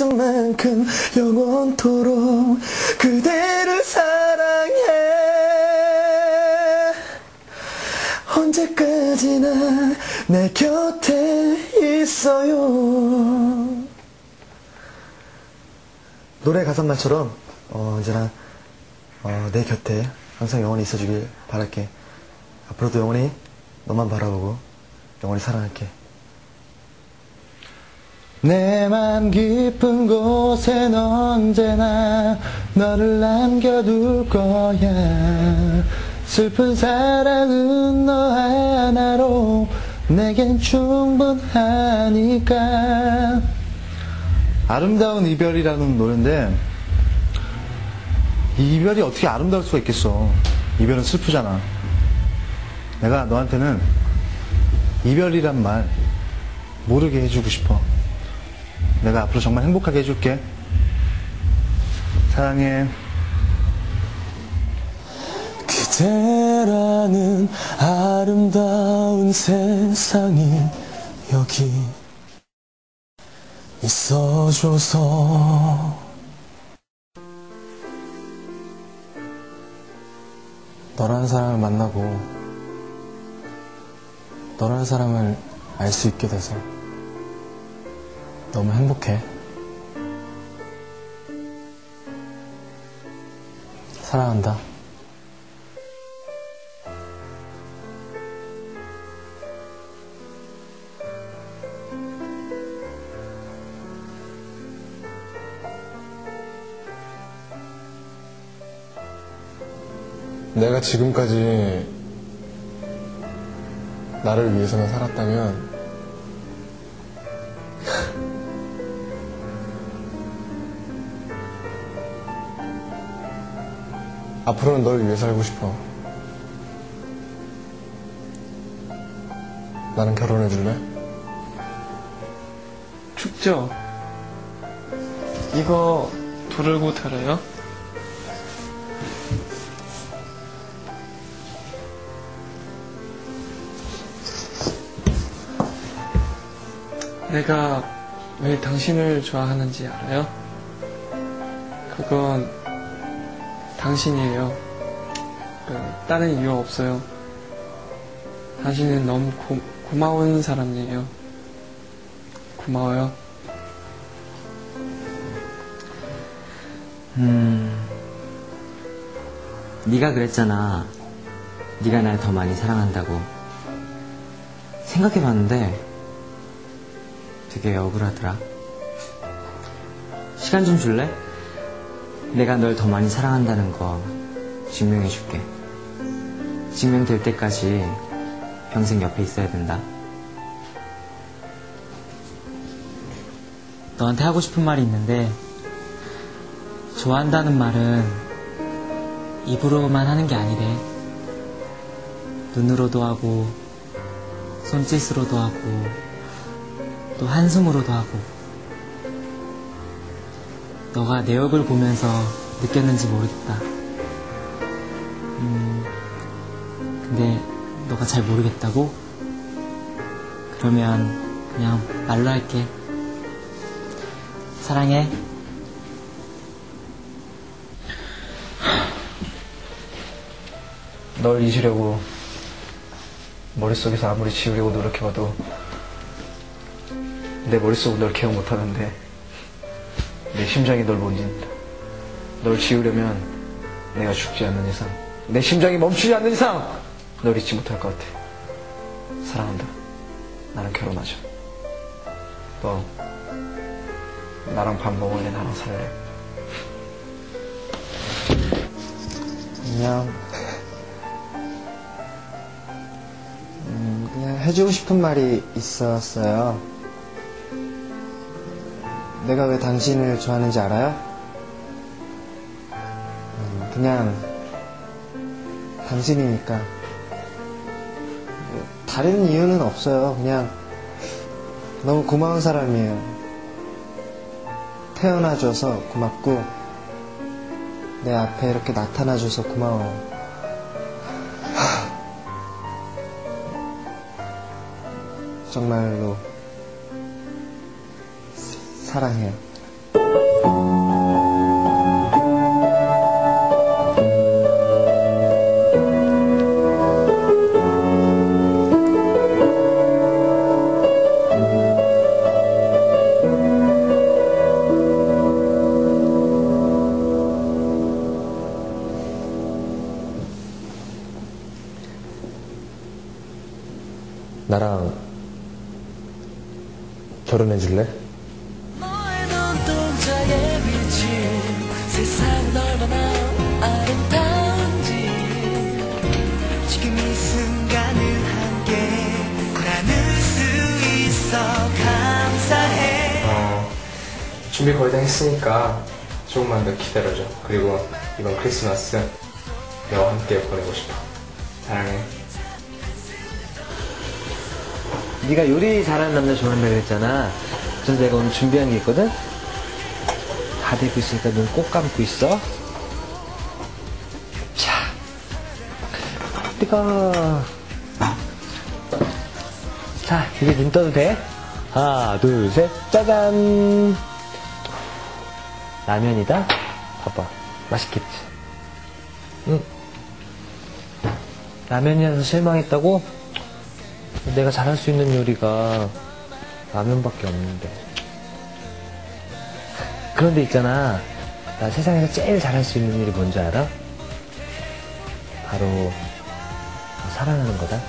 가슴만큼 영원토록 그대를 사랑해. 언제까지나 내 곁에 있어요. 노래 가사말처럼 어, 언제나 어, 내 곁에 항상 영원히 있어주길 바랄게. 앞으로도 영원히 너만 바라보고 영원히 사랑할게 내 맘 깊은 곳엔 언제나 너를 남겨둘 거야. 슬픈 사랑은 너 하나로 내겐 충분하니까. 아름다운 이별이라는 노래인데 이 이별이 어떻게 아름다울 수가 있겠어? 이별은 슬프잖아. 내가 너한테는 이별이란 말 모르게 해주고 싶어 내가 앞으로 정말 행복하게 해줄게. 사랑해. 그대라는 아름다운 세상이 여기 있어줘서. 너라는 사람을 만나고 너라는 사람을 알 수 있게 돼서 너무 행복해. 사랑한다. 내가 지금까지 나를 위해서만 살았다면 앞으로는 널 위해 살고 싶어. 나는 결혼해 줄래? 춥죠? 이거 부르고 들어요? 내가 왜 당신을 좋아하는지 알아요? 그건 당신이에요. 그, 다른 이유 없어요. 당신은 너무 고, 고마운 사람이에요. 고마워요. 음, 네가 그랬잖아. 네가 날 더 많이 사랑한다고. 생각해봤는데 되게 억울하더라. 시간 좀 줄래? 내가 널 더 많이 사랑한다는 거 증명해줄게. 증명될 때까지 평생 옆에 있어야 된다. 너한테 하고 싶은 말이 있는데, 좋아한다는 말은 입으로만 하는 게 아니래. 눈으로도 하고, 손짓으로도 하고, 또 한숨으로도 하고. 너가 내 얼굴 보면서 느꼈는지 모르겠다. 음, 근데 너가 잘 모르겠다고? 그러면 그냥 말로 할게. 사랑해. 널 잊으려고 머릿속에서 아무리 지우려고 노력해봐도 내 머릿속은 널 기억 못하는데 내 심장이 널 못 잊는다. 널 지우려면 내가 죽지 않는 이상 내 심장이 멈추지 않는 이상 널 잊지 못할 것 같아. 사랑한다. 나랑 결혼하자. 너 나랑 밥 먹을래? 나랑 살래? 그냥 음, 그냥 해주고 싶은 말이 있었어요. 내가 왜 당신을 좋아하는지 알아요? 음, 그냥 당신이니까 뭐, 다른 이유는 없어요. 그냥 너무 고마운 사람이에요. 태어나줘서 고맙고 내 앞에 이렇게 나타나줘서 고마워. 정말로 사랑해요. 나랑 결혼해 줄래? 얼마나 아름다운지 지금 이 순간을 함께 나눌 수 있어 감사해 어, 준비 거의 다 했으니까 조금만 더 기다려줘. 그리고 이번 크리스마스 너와 함께 보내고 싶어. 사랑해. 네가 요리 잘하는 남자 좋아한다 그랬잖아. 그래서 내가 오늘 준비한 게 있거든? 다 되고 있으니까 눈 꼭 감고 있어. 자. 뜨거. 자, 이제 눈 떠도 돼? 하나, 둘, 셋, 짜잔! 라면이다? 봐봐. 맛있겠지? 응. 라면이라서 실망했다고? 내가 잘할 수 있는 요리가 라면밖에 없는데. 그런데 있잖아. 나 세상에서 제일 잘할 수 있는 일이 뭔지 알아? 바로 사랑하는 거다.